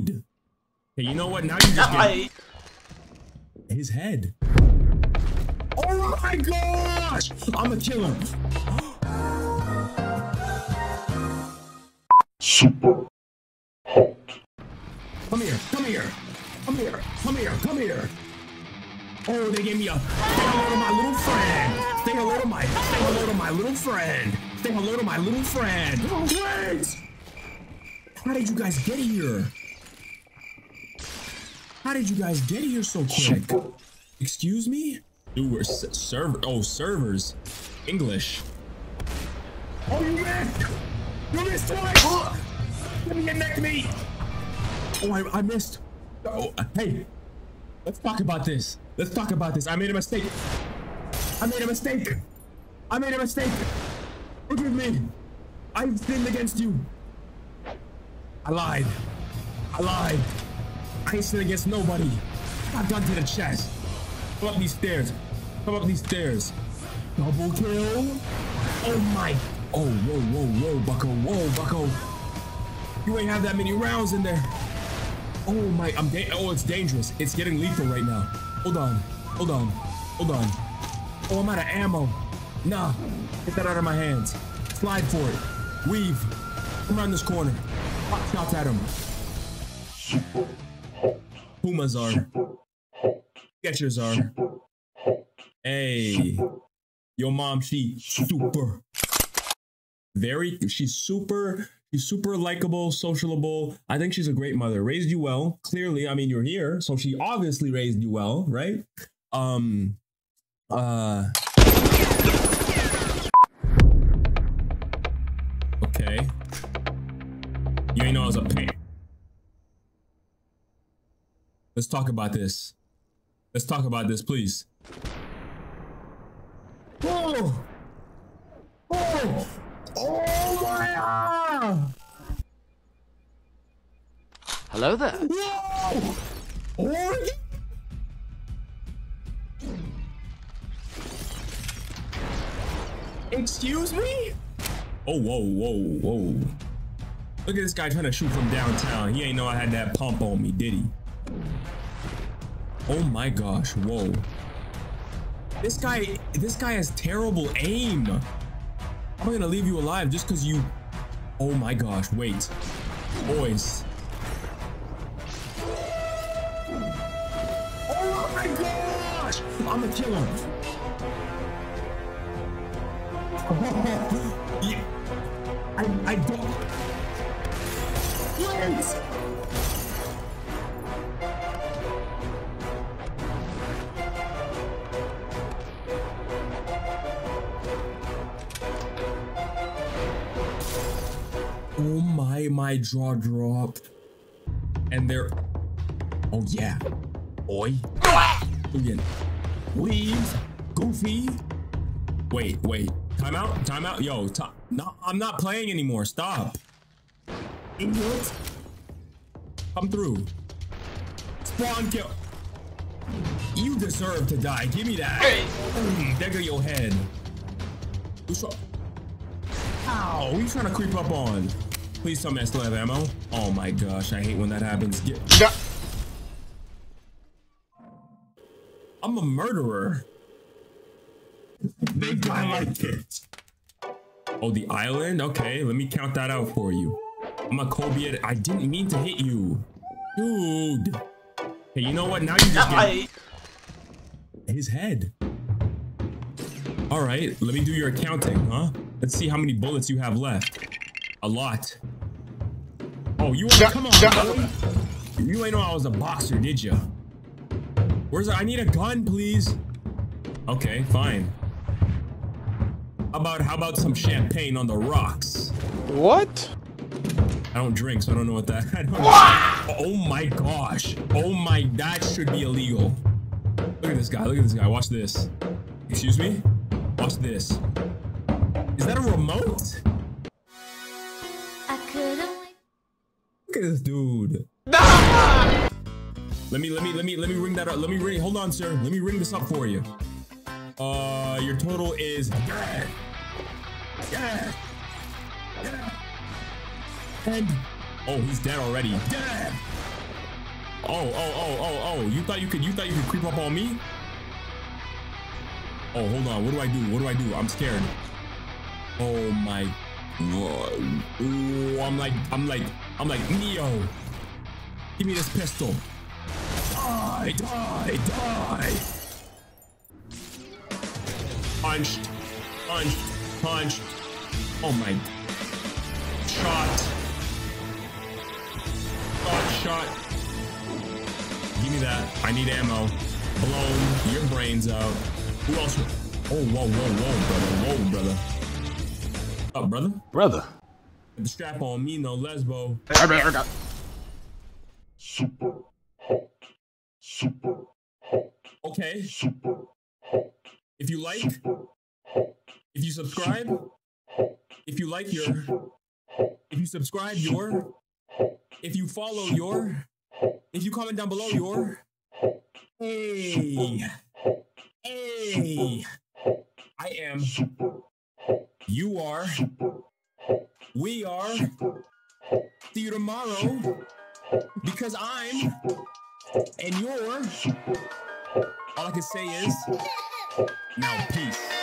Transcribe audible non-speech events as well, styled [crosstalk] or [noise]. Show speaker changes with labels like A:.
A: Dude. Hey, you know what? Now you just get his head. Oh my gosh! I'm a killer.
B: Super hot.
A: Come here, come here, come here, come here, come here. Oh, they gave me a say hello to my little friend. Say hello to my say hello to my little friend. Say hello to my little friend. Wait! How did you guys get here? How did you guys get here so quick? Excuse me? Dude, we're s- server. Oh, servers. English. Oh, you missed! You missed twice! Let me get neck me! Oh, I, I missed. Oh, uh, hey, let's talk about this. Let's talk about this. I made a mistake. I made a mistake. I made a mistake. Forgive me. I've sinned against you. I lied. I lied. I against nobody. I've gun to the chest. Come up these stairs. Come up these stairs. Double kill. Oh my. Oh, whoa, whoa, whoa, bucko. Whoa, bucko. You ain't have that many rounds in there. Oh my, I'm da- oh, it's dangerous. It's getting lethal right now. Hold on, hold on, hold on. Oh, I'm out of ammo. Nah, get that out of my hands. Slide for it. Weave. Come around this corner. Shots at him.
B: Super
A: Pumas are.
B: Super hot.
A: Skechers are.
B: Super hot.
A: Hey, your mom, she super. Very, she's super, she's super likable, sociable. I think she's a great mother. Raised you well. Clearly, I mean, you're here, so she obviously raised you well, right? Um, uh, okay. You ain't know I was a pain. Let's talk about this. Let's talk about this, please. Oh! Oh! Oh my ah!
C: hello there.
A: Whoa! Oh! Excuse me? Oh, whoa, whoa, whoa. Look at this guy trying to shoot from downtown. He ain't know I had that pump on me, did he? Oh my gosh, whoa. This guy, this guy has terrible aim. I'm gonna leave you alive just because you. Oh my gosh, wait. Boys. Oh my gosh! I'm a killer. [laughs] Yeah. I, I don't. Oh my, my jaw dropped. And they're. Oh yeah. Oi. Again. Weave. Goofy. Wait, wait. Time out. Time out. Yo, no, I'm not playing anymore. Stop. Idiot. Come through. Spawn kill. You deserve to die. Give me that. Mm, there go your head. Who's try- Ow, who you trying to creep up on? Please tell me I still have ammo. Oh my gosh, I hate when that happens. Get- I'm a murderer. Big guy like it. Oh, the island? Okay, let me count that out for you. I'm a Kobe. I didn't mean to hit you. Dude. Hey, you know what? Now you just get his head. All right, let me do your accounting, huh? Let's see how many bullets you have left. A lot. Oh, you come on, boy. You ain't know I was a boxer, did you? Where's I need a gun, please. Okay, fine. How about how about some champagne on the rocks?
D: What?
A: I don't drink, so I don't know what that. [laughs] Oh my gosh! Oh my, that should be illegal. Look at this guy. Look at this guy. Watch this. Excuse me. Watch this. Is that a remote? Look at this dude. Let me let me let me let me ring that up. Let me ring. Hold on, sir. Let me ring this up for you. Uh, your total is yeah, yeah, yeah. And oh, he's dead already. Dead. Oh, oh, oh, oh, oh. You thought you could you thought you could creep up on me? Oh, hold on. What do I do? What do I do? I'm scared. Oh my god. Ooh, I'm like I'm like I'm like Neo. Give me this pistol. Die, die, die. Punched. Punched. Punched. Oh my. Shot. Shot, shot. Give me that. I need ammo. Blown your brains out. Who else? Oh, whoa, whoa, whoa, brother. Whoa, brother. Up, brother?
C: Brother.
A: The strap on me, no lesbo.
B: Super hot. Super hot.
A: Okay.
B: Super hot.
A: If you like,
B: Super hot.
A: if you subscribe,
B: Super hot.
A: if you like your,
B: Super hot.
A: if you subscribe your,
B: hot.
A: if you follow your, if you comment down below your,
B: Hot.
A: hey,
B: Hot.
A: hey, Super
B: Hot.
A: I am,
B: Super hot.
A: you are,
B: Super hot.
A: We are, see you tomorrow, because I'm, and you're, all I can say is, now peace.